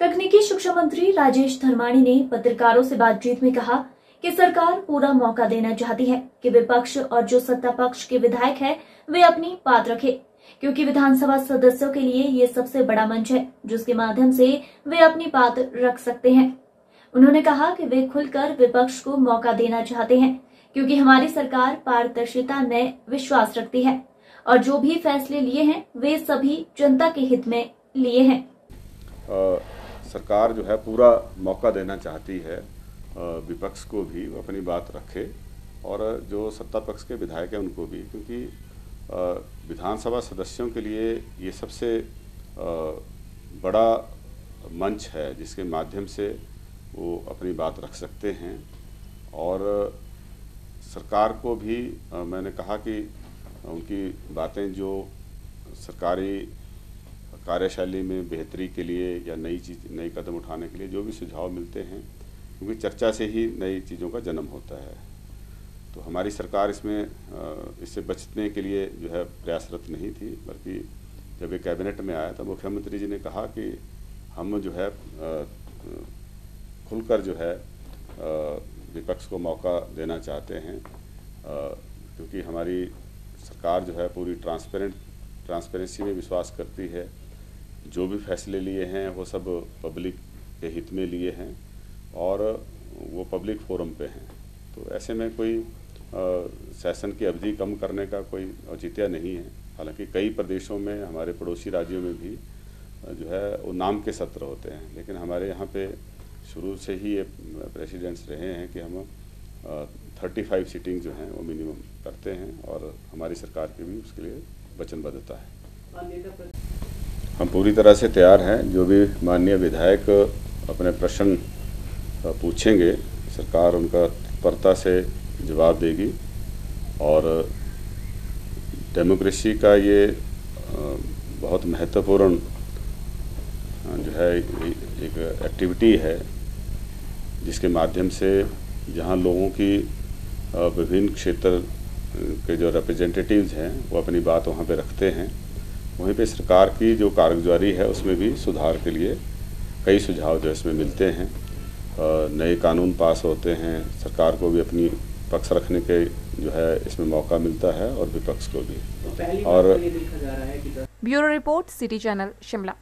तकनीकी शिक्षा मंत्री राजेश धर्माणी ने पत्रकारों से बातचीत में कहा कि सरकार पूरा मौका देना चाहती है कि विपक्ष और जो सत्ता पक्ष के विधायक है, वे अपनी बात रखे, क्योंकि विधानसभा सदस्यों के लिए ये सबसे बड़ा मंच है, जिसके माध्यम से वे अपनी बात रख सकते हैं। उन्होंने कहा कि वे खुलकर विपक्ष को मौका देना चाहते हैं, क्योंकि हमारी सरकार पारदर्शिता में विश्वास रखती है, और जो भी फैसले लिए हैं, वे सभी जनता के हित में लिए हैं। सरकार जो है पूरा मौका देना चाहती है विपक्ष को भी अपनी बात रखे और जो सत्ता पक्ष के विधायक हैं उनको भी, क्योंकि विधानसभा सदस्यों के लिए ये सबसे बड़ा मंच है जिसके माध्यम से वो अपनी बात रख सकते हैं और सरकार को भी मैंने कहा कि उनकी बातें जो सरकारी कार्यशैली में बेहतरी के लिए या नई चीज़, नई कदम उठाने के लिए जो भी सुझाव मिलते हैं, क्योंकि चर्चा से ही नई चीज़ों का जन्म होता है। तो हमारी सरकार इसमें इससे बचने के लिए जो है प्रयासरत नहीं थी, बल्कि जब ये कैबिनेट में आया तब मुख्यमंत्री जी ने कहा कि हम जो है खुलकर जो है विपक्ष को मौका देना चाहते हैं। क्योंकि हमारी सरकार जो है पूरी ट्रांसपेरेंट, ट्रांसपेरेंसी में विश्वास करती है। जो भी फैसले लिए हैं, वो सब पब्लिक के हित में लिए हैं और वो पब्लिक फोरम पे हैं। तो ऐसे में कोई सेशन की अवधि कम करने का कोई औचित्य नहीं है। हालाँकि कई प्रदेशों में, हमारे पड़ोसी राज्यों में भी जो है, वो नाम के सत्र होते हैं। लेकिन हमारे यहाँ पे शुरू से ही ये प्रेसिडेंट्स रहे हैं कि हम थर्टी फाइव सीटिंग जो हैं, वो मिनिमम करते हैं और हमारी सरकार की भी उसके लिए वचनबद्धता है। हम पूरी तरह से तैयार हैं। जो भी माननीय विधायक अपने प्रश्न पूछेंगे, सरकार उनका तत्परता से जवाब देगी। और डेमोक्रेसी का ये बहुत महत्वपूर्ण जो है एक एक्टिविटी है, जिसके माध्यम से जहाँ लोगों की विभिन्न क्षेत्र के जो रिप्रेजेंटेटिव्स हैं, वो अपनी बात वहाँ पे रखते हैं। वहीं पे सरकार की जो कारगुजारी है उसमें भी सुधार के लिए कई सुझाव जो इसमें मिलते हैं। नए कानून पास होते हैं सरकार को भी अपनी पक्ष रखने के जो है इसमें मौका मिलता है और विपक्ष को भी। और bureau report city channel Shimla.